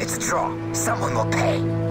It's a draw. Someone will pay.